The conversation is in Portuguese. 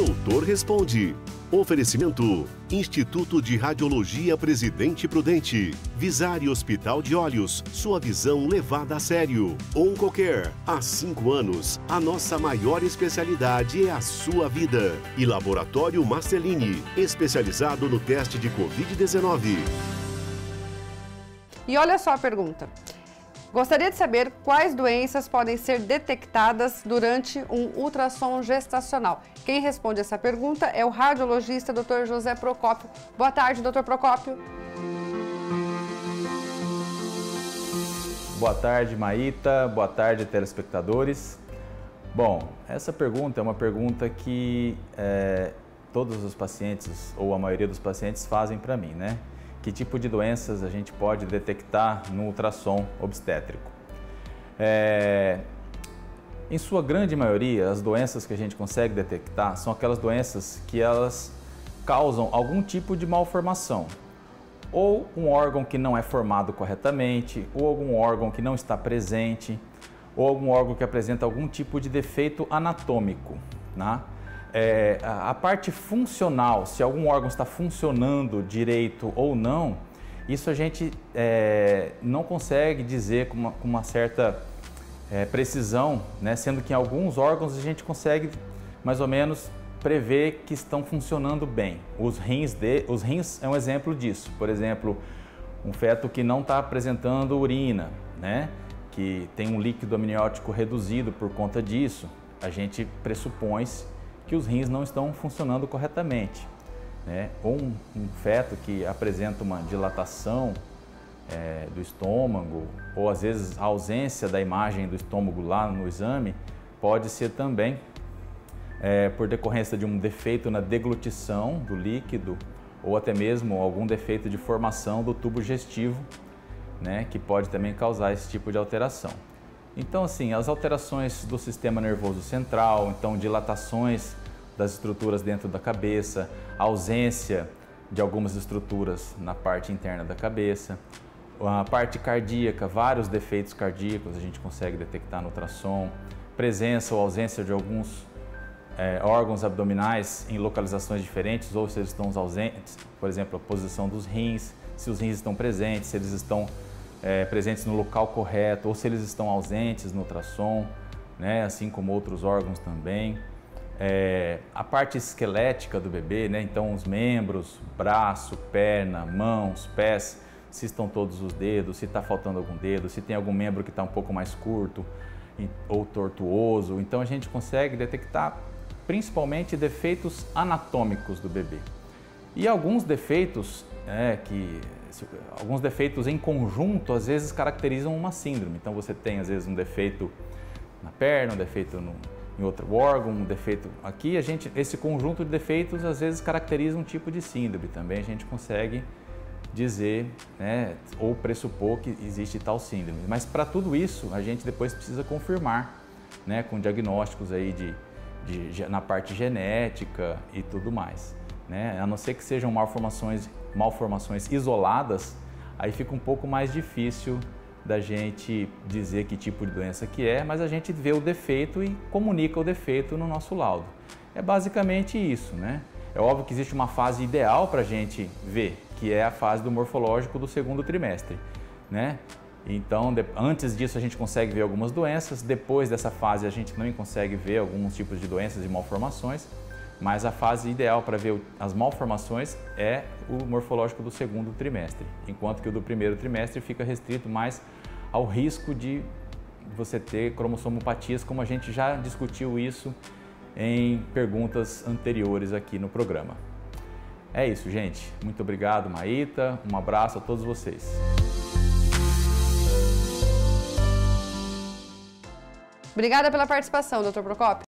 Doutor Responde. Oferecimento: Instituto de Radiologia Presidente Prudente. Visare Hospital de Olhos. Sua visão levada a sério. qualquer. Há cinco anos, a nossa maior especialidade é a sua vida. E Laboratório Marcelini, especializado no teste de Covid-19. E olha só a pergunta. Gostaria de saber quais doenças podem ser detectadas durante um ultrassom gestacional. Quem responde essa pergunta é o radiologista Dr. José Procópio. Boa tarde, Dr. Procópio. Boa tarde, Maíta. Boa tarde, telespectadores. Bom, essa pergunta é uma pergunta que é, todos os pacientes, ou a maioria dos pacientes, fazem para mim, né? Que tipo de doenças a gente pode detectar no ultrassom obstétrico. É, em sua grande maioria, as doenças que a gente consegue detectar são aquelas doenças que elas causam algum tipo de malformação, ou um órgão que não é formado corretamente, ou algum órgão que não está presente, ou algum órgão que apresenta algum tipo de defeito anatômico. Né? É, a parte funcional, se algum órgão está funcionando direito ou não, isso a gente é, não consegue dizer com uma, com uma certa é, precisão, né? sendo que em alguns órgãos a gente consegue mais ou menos prever que estão funcionando bem. Os rins, de, os rins é um exemplo disso. Por exemplo, um feto que não está apresentando urina, né? que tem um líquido amniótico reduzido por conta disso, a gente pressupõe que os rins não estão funcionando corretamente. Né? Ou um, um feto que apresenta uma dilatação é, do estômago, ou às vezes a ausência da imagem do estômago lá no exame, pode ser também é, por decorrência de um defeito na deglutição do líquido, ou até mesmo algum defeito de formação do tubo digestivo, né, que pode também causar esse tipo de alteração. Então, assim, as alterações do sistema nervoso central, então dilatações das estruturas dentro da cabeça, ausência de algumas estruturas na parte interna da cabeça, a parte cardíaca, vários defeitos cardíacos a gente consegue detectar no ultrassom, presença ou ausência de alguns é, órgãos abdominais em localizações diferentes ou se eles estão ausentes, por exemplo, a posição dos rins, se os rins estão presentes, se eles estão é, presentes no local correto ou se eles estão ausentes no ultrassom, né, assim como outros órgãos também é, a parte esquelética do bebê, né? então os membros, braço, perna, mãos, pés, se estão todos os dedos, se está faltando algum dedo, se tem algum membro que está um pouco mais curto ou tortuoso. Então a gente consegue detectar principalmente defeitos anatômicos do bebê. E alguns defeitos, é, que alguns defeitos em conjunto às vezes caracterizam uma síndrome. Então você tem às vezes um defeito na perna, um defeito no, em outro órgão, um defeito aqui, a gente, esse conjunto de defeitos às vezes caracteriza um tipo de síndrome também, a gente consegue dizer né, ou pressupor que existe tal síndrome. Mas para tudo isso a gente depois precisa confirmar né, com diagnósticos aí de, de, na parte genética e tudo mais. Né? A não ser que sejam malformações, malformações isoladas, aí fica um pouco mais difícil da gente dizer que tipo de doença que é, mas a gente vê o defeito e comunica o defeito no nosso laudo. É basicamente isso, né? É óbvio que existe uma fase ideal para a gente ver, que é a fase do morfológico do segundo trimestre, né? Então, antes disso a gente consegue ver algumas doenças, depois dessa fase a gente não consegue ver alguns tipos de doenças e malformações, mas a fase ideal para ver as malformações é o morfológico do segundo trimestre, enquanto que o do primeiro trimestre fica restrito mais ao risco de você ter cromossomopatias, como a gente já discutiu isso em perguntas anteriores aqui no programa. É isso, gente. Muito obrigado, Maíta. Um abraço a todos vocês. Obrigada pela participação, Dr. Procopio.